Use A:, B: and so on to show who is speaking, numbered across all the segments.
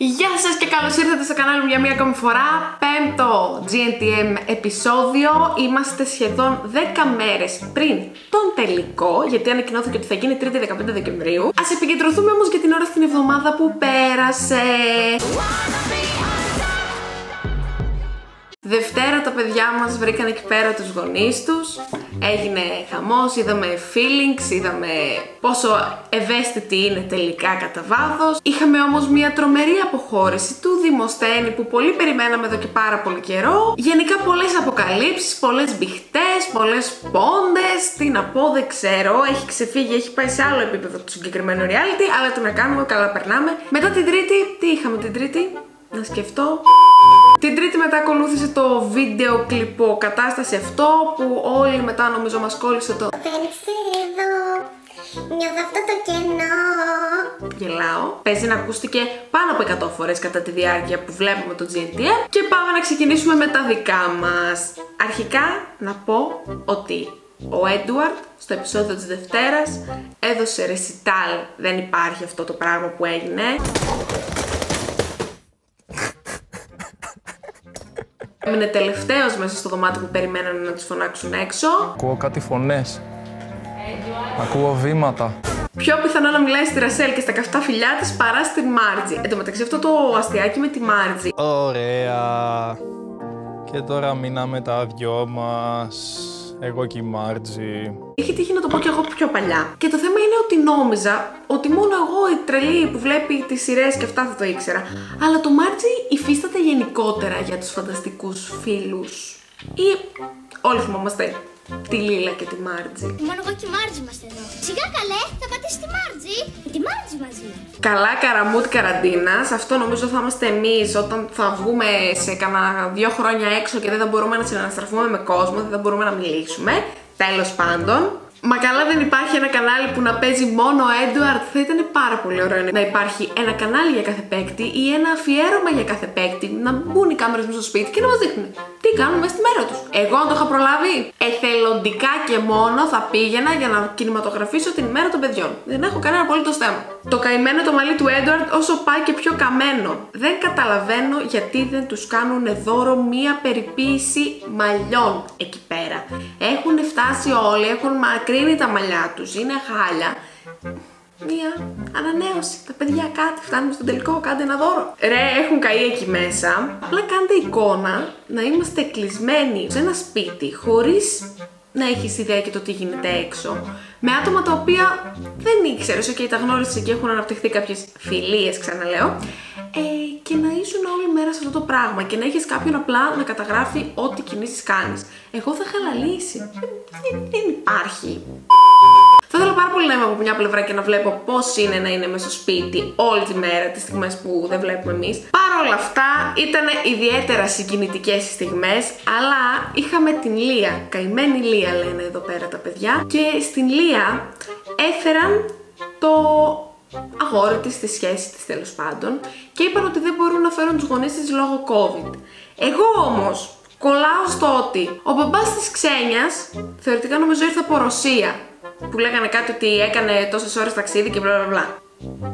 A: Γεια σας και καλώς ήρθατε στο κανάλι μου για μία ακόμη φορά. Πέμπτο GNTM επεισόδιο. Είμαστε σχεδόν 10 μέρες πριν τον τελικό Γιατί ανακοινώθηκε ότι θα γίνει 3η 15 Δεκεμβρίου. Ας επικεντρωθούμε όμως για την ώρα στην εβδομάδα που πέρασε παιδιά μας βρήκαν εκεί πέρα τους γονείς τους. Έγινε χαμός, είδαμε feelings, είδαμε πόσο ευαίσθητη είναι τελικά κατά βάθος. Είχαμε όμως μια τρομερή αποχώρηση του Δημοσθένη που πολύ περιμέναμε εδώ και πάρα πολύ καιρό. Γενικά πολλές αποκαλύψεις, πολλές μπιχτές, πολλές πόντες. Τι να πω δεν ξέρω, έχει ξεφύγει, έχει πάει σε άλλο επίπεδο το συγκεκριμένο reality Αλλά το να κάνουμε, καλά περνάμε. Μετά την τρίτη, τι είχαμε την τρίτη; Να σκεφτώ. Την τρίτη μετά ακολούθησε το βίντεο κλιπό κατάσταση αυτό που όλοι μετά νομίζω μας κόλλησε το
B: Δεν ξέρω, νιώθω αυτό το κενό.
A: Γελάω. Παίζει να ακούστηκε πάνω από 100 φορές κατά τη διάρκεια που βλέπουμε το GNTM και πάμε να ξεκινήσουμε με τα δικά μας. Αρχικά να πω ότι ο Έντουαρτ στο επεισόδιο της Δευτέρας έδωσε ρεσιτάλ, δεν υπάρχει αυτό το πράγμα που έγινε. Έμεινε τελευταίος μέσα στο δωμάτιο που περιμένανε να τους φωνάξουν έξω.
C: Ακούω κάτι φωνές. Ακούω βήματα.
A: Πιο πιθανό να μιλάει στη Ρασέλ και στα καυτά φιλιά της παρά στην Μάρτζη. Εν τω μεταξύ αυτό το αστιάκι με τη Μάρτζη.
C: Ωραία. Και τώρα μείναμε τα δυο μας. Εγώ και η Μάρτζη.
A: Είχε τύχει να το πω κι εγώ πιο παλιά. Και το θέμα είναι ότι νόμιζα ότι μόνο εγώ η τρελή που βλέπει τις σειρές και αυτά θα το ήξερα. Αλλά το Μάρτζι υφίσταται γενικότερα για τους φανταστικούς φίλους. Ή όλοι θυμόμαστε τη Λίλα και τη Μάρτζι.
B: Μόνο εγώ και η Μάρτζη είμαστε εδώ. Σιγά καλέ, θα πατήσει τη Μάρτζη. Με τη Μάρτζη μαζί.
A: Καλά καραμούτ καραντίνα. Αυτό νομίζω θα είμαστε εμείς όταν θα βγούμε σε κανένα δύο χρόνια έξω και δεν θα μπορούμε να συναναστραφούμε με κόσμο, δεν θα μπορούμε να μιλήσουμε. Τέλος πάντων, Μα καλά δεν υπάρχει ένα κανάλι που να παίζει μόνο ο Έντουαρτ. Θα ήταν πάρα πολύ ωραίο να υπάρχει ένα κανάλι για κάθε παίκτη ή ένα αφιέρωμα για κάθε παίκτη. Να μπουν οι κάμερες μέσα στο σπίτι και να μας δείχνουν τι κάνουν μέσα στη μέρα τους; Εγώ αν το είχα προλάβει, εθελοντικά και μόνο θα πήγαινα για να κινηματογραφήσω την ημέρα των παιδιών. Δεν έχω κανένα απολύτω θέμα. Το καημένο το μαλλί του Έντουαρτ όσο πάει και πιο καμένο. Δεν καταλαβαίνω γιατί δεν τους κάνουν δώρο μία περιποίηση μαλλιών εκεί πέρα. Έχουν φτάσει όλοι, έχουν μακρύνει τα μαλλιά τους, είναι χάλια. Μία ανανέωση. Τα παιδιά κάτι, φτάνουμε στον τελικό, κάντε ένα δώρο. Ρε, έχουν καεί εκεί μέσα. Απλά κάντε εικόνα να είμαστε κλεισμένοι σε ένα σπίτι χωρίς να έχεις ιδέα και το τι γίνεται έξω. Με άτομα τα οποία δεν ήξερες, και τα γνώρισες και έχουν αναπτυχθεί κάποιες φιλίες, ξαναλέω. Ε, και να ήσουν όλη μέρα σε αυτό το πράγμα και να έχεις κάποιον απλά να καταγράφει ό,τι κινήσεις κάνεις. Εγώ θα χαλαλήσει. Δεν, δεν υπάρχει. Θα ήθελα πάρα πολύ να είμαι από μια πλευρά και να βλέπω πώς είναι να είναι μέσα στο σπίτι όλη τη μέρα, τις στιγμές που δεν βλέπουμε εμείς. Παρ' όλα αυτά, ήταν ιδιαίτερα συγκινητικές οι στιγμές, αλλά είχαμε την Λία. Καημένη Λία λένε εδώ πέρα τα παιδιά. Και στην Λία έφεραν το αγόρι της, τη σχέση της τέλος πάντων και είπαν ότι δεν μπορούν να φέρουν τους γονείς της λόγω COVID. Εγώ όμως κολλάω στο ότι ο μπαμπάς της ξένιας θεωρητικά νομίζω ήρθε από Ρωσία που λέγανε κάτι ότι έκανε τόσες ώρες ταξίδι και μπλα μπλα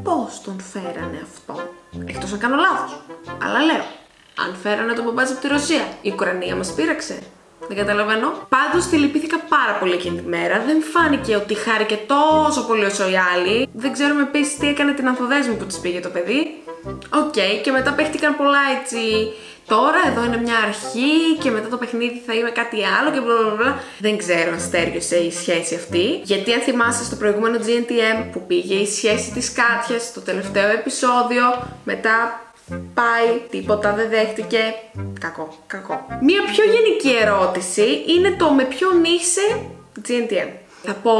A: Πώς τον φέρανε αυτό, εκτός αν κάνω λάθος, αλλά λέω, αν φέρανε τον μπαμπά από τη Ρωσία, η Ουκρανία μας πείραξε, δεν καταλαβαίνω. Πάντως τη λυπήθηκα πάρα πολύ εκείνη τη μέρα. Δεν φάνηκε ότι χάρηκε τόσο πολύ όσο οι άλλοι. Δεν ξέρουμε επίσης τι έκανε την ανθοδέσμη που της πήγε το παιδί. Οκ, και μετά παίχτηκαν πολλά έτσι. Τώρα εδώ είναι μια αρχή και μετά το παιχνίδι θα είναι κάτι άλλο και μπλα μπλα Δεν ξέρω αν στέριωσε η σχέση αυτή. Γιατί αν θυμάσαι στο προηγούμενο GNTM που πήγε η σχέση της Κάτιας στο τελευταίο επεισόδιο, μετά πάει, τίποτα δεν δέχτηκε. Κακό, κακό. Μία πιο γενική ερώτηση είναι το με ποιον είσαι GNTM. Θα πω,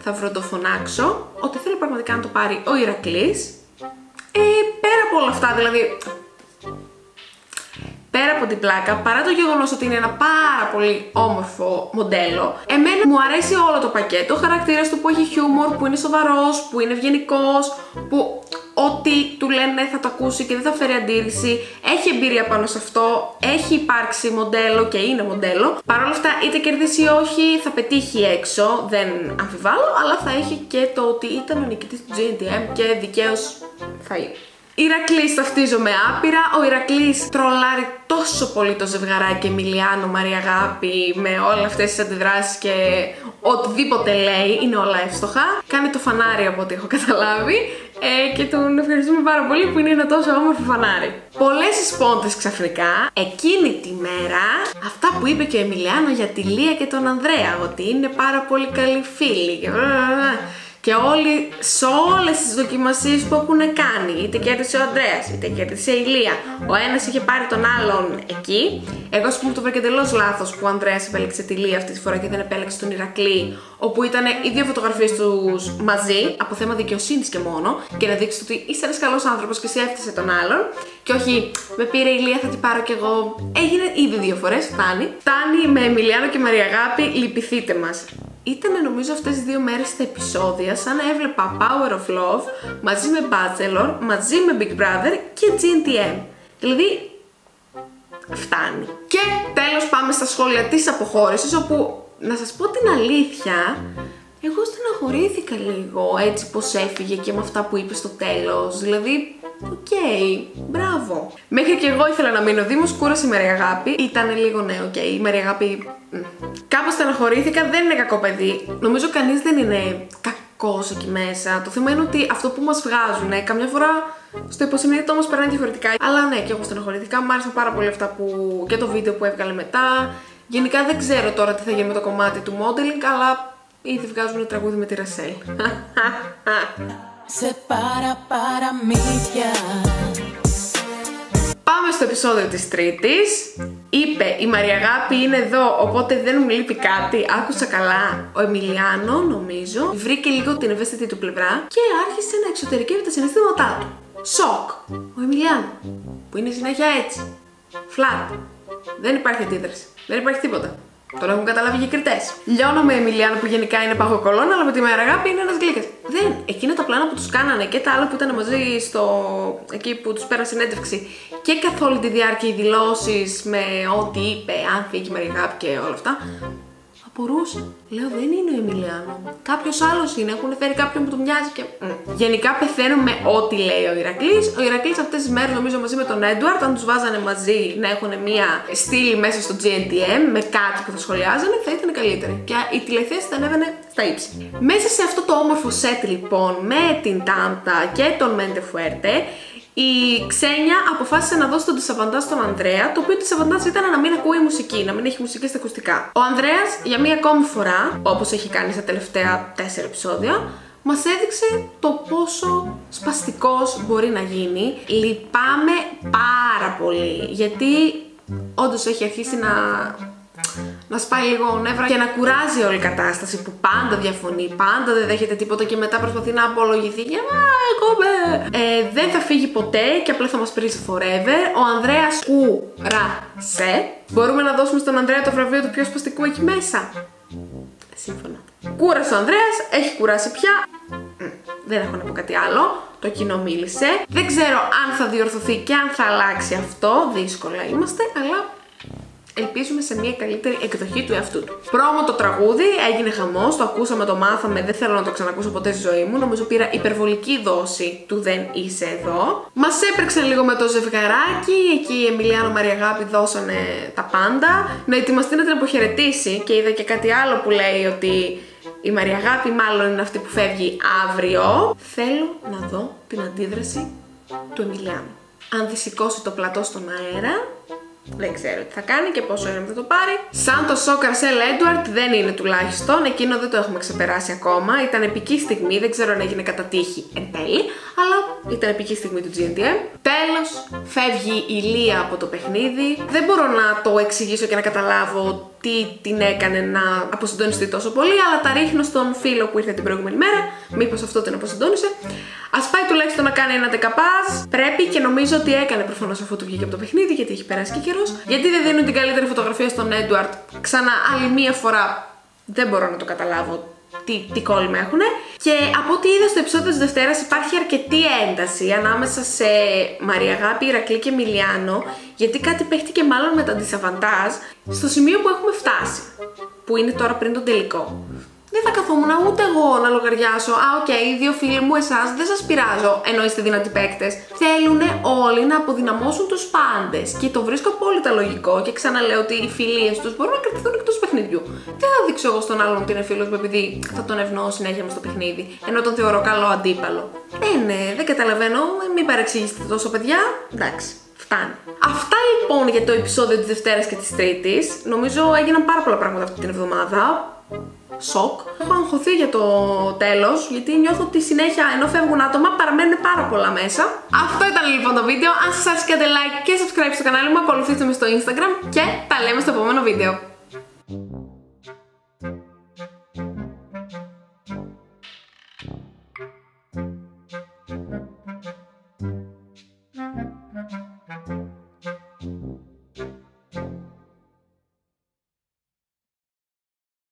A: θα βροντοφωνάξω ότι θέλω πραγματικά να το πάρει ο Ηρακλής. Ε, πέρα από όλα αυτά, δηλαδή πέρα από την πλάκα, παρά το γεγονός ότι είναι ένα πάρα πολύ όμορφο μοντέλο, εμένα μου αρέσει όλο το πακέτο. Ο χαρακτήρας του που έχει χιούμορ, που είναι σοβαρός, που είναι ευγενικός, που ό,τι του λένε θα το ακούσει και δεν θα φέρει αντίρρηση. Έχει εμπειρία πάνω σε αυτό, έχει υπάρξει μοντέλο και είναι μοντέλο. Παρ' όλα αυτά, είτε κερδίσει ή όχι, θα πετύχει έξω, δεν αμφιβάλλω, αλλά θα έχει και το ότι ήταν ο νικητής του GNTM και δικαίως θα είναι. Ηρακλής ταυτίζομαι άπειρα. Ο Ηρακλής τρολάρει τόσο πολύ το ζευγαράκι Εμιλιάνο Μαρία Αγάπη με όλες αυτές τις αντιδράσεις και οτιδήποτε λέει είναι όλα εύστοχα. Κάνει το φανάρι από ό,τι έχω καταλάβει ε, και τον ευχαριστούμε πάρα πολύ που είναι ένα τόσο όμορφο φανάρι. Πολλές σπόντες ξαφνικά. Εκείνη τη μέρα αυτά που είπε και ο Εμιλιάνο για τη Λία και τον Ανδρέα ότι είναι πάρα πολύ καλοί φίλοι και και όλοι σε όλες τις δοκιμασίες που έχουν κάνει, είτε κέρδισε ο Ανδρέας, είτε κέρδισε η Ηλία, ο ένας είχε πάρει τον άλλον εκεί. Εγώ, ας πούμε, το βρήκα εντελώς λάθος που ο Ανδρέας επέλεξε τη Λία αυτή τη φορά και δεν επέλεξε τον Ηρακλή, όπου ήταν οι δύο φωτογραφίες τους μαζί, από θέμα δικαιοσύνης και μόνο, και να δείξεις ότι είσαι ένας καλός άνθρωπος και σε έφτασε τον άλλον. Και όχι, με πήρε η Λία, θα την πάρω κι εγώ. Έγινε ήδη δύο φορές, φτάνει. Φτάνει με Εμιλιάνο και Μαρία Αγάπη, λυπηθείτε μας. Ήταν νομίζω αυτές τις δύο μέρες στα επεισόδια σαν να έβλεπα Power of Love μαζί με Bachelor, μαζί με Big Brother και GNTM. Δηλαδή, φτάνει. Και τέλος πάμε στα σχόλια της αποχώρησης όπου, να σας πω την αλήθεια, εγώ στεναχωρήθηκα λίγο έτσι πως έφυγε και με αυτά που είπε στο τέλος. Δηλαδή, οκ, μπράβο. Μέχρι και εγώ ήθελα να μείνει όμως, κούρασε η Μαρία Αγάπη. Ήταν λίγο ναι, οκ, η Μαρία Αγάπη Κάπως στεναχωρήθηκα, δεν είναι κακό παιδί. Νομίζω κανείς δεν είναι κακός εκεί μέσα. Το θέμα είναι ότι αυτό που μας βγάζουν, καμιά φορά στο υποσυνείδητο όμω περνάει διαφορετικά. Αλλά ναι, και εγώ στεναχωρήθηκα. Μ' άρεσαν πάρα πολύ αυτά που. και το βίντεο που έβγαλε μετά. Γενικά δεν ξέρω τώρα τι θα γίνει με το κομμάτι του modeling, αλλά ήδη βγάζουν τραγούδι με τη Ρασέλ. Σε πάρα παραμύθια Πάμε στο επεισόδιο της Τρίτης. Είπε η Μαρία Αγάπη είναι εδώ, οπότε δεν μου λείπει κάτι. Άκουσα καλά. Ο Εμιλιάνο, νομίζω, βρήκε λίγο την ευαίσθητη του πλευρά και άρχισε να εξωτερικεύει τα συναισθήματά του. Σοκ. Ο Εμιλιάνο, που είναι συνέχεια έτσι. Φλατ. Δεν υπάρχει αντίδραση. Δεν υπάρχει τίποτα. Τον έχουν καταλάβει και κριτές. Λιώνω με Εμιλιάνο που γενικά είναι παγοκολόν, αλλά με τη μέρα αγάπη είναι ένας γλύκας. Δεν. Εκείνα τα πλάνα που τους κάνανε και τα άλλα που ήταν μαζί στο. εκεί που τους πέρασε συνέντευξη και καθ' όλη τη διάρκεια οι δηλώσεις με ό,τι είπε, αν φύγει η Αγάπη και όλα αυτά. Απορούσα. Λέω δεν είναι ο Εμιλιάνο. Κάποιος άλλος είναι. Έχουν φέρει κάποιον που του μοιάζει και. Γενικά πεθαίνουν με ό,τι λέει ο Ηρακλής. Ο Ηρακλής αυτές τις μέρες νομίζω μαζί με τον Έντουαρτ, αν τους βάζανε μαζί να έχουν μία στήλη μέσα στο GNTM με κάτι που θα σχολιάζανε, θα ήταν καλύτερη. Και η τηλεθέαση θα ανέβαινε στα ύψη. Μέσα σε αυτό το όμορφο σετ λοιπόν με την Τάντα και τον Μέντε Φουέρτε η Ξένια αποφάσισε να δώσει τον Τισαβαντά στον Ανδρέα, το οποίο Τισαβαντά ήταν να μην ακούει μουσική, να μην έχει μουσική στα ακουστικά. Ο Ανδρέας για μία ακόμη φορά, όπως έχει κάνει στα τελευταία τέσσερα επεισόδια, μας έδειξε το πόσο σπαστικός μπορεί να γίνει. Λυπάμαι πάρα πολύ, γιατί όντως έχει αρχίσει να να σπάει λίγο νεύρα και να κουράζει όλη η κατάσταση που πάντα διαφωνεί, πάντα δεν δέχεται τίποτα και μετά προσπαθεί να απολογηθεί και Α, εγώ ε, δεν θα φύγει ποτέ και απλά θα μας πρίσει forever. Ο Ανδρέας κουρασε. Μπορούμε να δώσουμε στον Ανδρέα το βραβείο του πιο σπαστικού εκεί μέσα. Σύμφωνα. Κούρασε ο Ανδρέας, έχει κουράσει πια. Δεν έχω να πω κάτι άλλο. Το κοινό μίλησε. Δεν ξέρω αν θα διορθωθεί και αν θα αλλάξει αυτό. Δύσκολα είμαστε, αλλά ελπίζουμε σε μια καλύτερη εκδοχή του εαυτού του. Πρόμο το τραγούδι, έγινε χαμός, το ακούσαμε, το μάθαμε, δεν θέλω να το ξανακούσω ποτέ στη ζωή μου. Νομίζω πήρα υπερβολική δόση του Δεν είσαι εδώ. Μας έπρεξαν λίγο με το ζευγαράκι, εκεί η Εμιλιάνο Μαριαγάπη δώσανε τα πάντα. Να ετοιμαστεί να την αποχαιρετήσει και είδα και κάτι άλλο που λέει ότι η Μαριαγάπη μάλλον είναι αυτή που φεύγει αύριο. Θέλω να δω την αντίδραση του Εμιλιάνου. Αν τη σηκώσει το πλατό στον αέρα, δεν ξέρω τι θα κάνει και πόσο ήρεμο θα το πάρει. Σαν το σοκ Αρσέλ Έντουαρτ δεν είναι τουλάχιστον, εκείνο δεν το έχουμε ξεπεράσει ακόμα. Ήταν επική στιγμή, δεν ξέρω αν έγινε κατά τύχη εν τέλει, αλλά ήταν επική στιγμή του GNTM. Τέλος, φεύγει η Λία από το παιχνίδι. Δεν μπορώ να το εξηγήσω και να καταλάβω τι την έκανε να αποσυντονιστεί τόσο πολύ, αλλά τα ρίχνω στον φίλο που ήρθε την προηγούμενη μέρα. Μήπως αυτό την αποσυντόνισε. Α πάει τουλάχιστον να κάνει ένα δεκαπάζ. Πρέπει και νομίζω ότι έκανε προφανώς αφού του βγήκε από το παιχνίδι, γιατί έχει περάσει και καιρός. Γιατί δεν δίνουν την καλύτερη φωτογραφία στον Έντουαρτ ξανά άλλη μία φορά. Δεν μπορώ να το καταλάβω τι, τι κόλλημα έχουν. Και από ό,τι είδα στο επεισόδιο της Δευτέρας υπάρχει αρκετή ένταση ανάμεσα σε Μαρία Αγάπη, Ηρακλή και Μιλιάνο, γιατί κάτι παίχτηκε μάλλον με τα disadvantage στο σημείο που έχουμε φτάσει. Που είναι τώρα πριν τον τελικό. Δεν θα καθόμουν ούτε εγώ να λογαριάσω. Α, οκ, οι δύο φίλοι μου, εσάς δεν σας πειράζω, ενώ είστε δυνατοί παίκτες. Θέλουν όλοι να αποδυναμώσουν τους πάντες. Και το βρίσκω απόλυτα λογικό. Και ξαναλέω ότι οι φιλίες τους μπορούν να κρατηθούν εκτός παιχνιδιού. Δεν θα δείξω εγώ στον άλλον ότι είναι φίλος μου επειδή θα τον ευνοώ συνέχεια μες στο παιχνίδι. Ενώ τον θεωρώ καλό αντίπαλο. Ναι, ναι, δεν καταλαβαίνω. Μην παρεξηγήσετε τόσο, παιδιά. Εντάξει. Φτάνει. Αυτά λοιπόν για το επεισόδιο της Δευτέρας και της Τρίτης. Νομίζω έγιναν πάρα πολλά πράγματα αυτή την εβδομάδα σοκ. Έχω αγχωθεί για το τέλος, γιατί νιώθω ότι συνέχεια ενώ φεύγουν άτομα παραμένουν πάρα πολλά μέσα. Αυτό ήταν λοιπόν το βίντεο. Αν σας άρεσε, κάντε like και subscribe στο κανάλι μου, ακολουθήστε με στο Instagram και τα λέμε στο επόμενο βίντεο.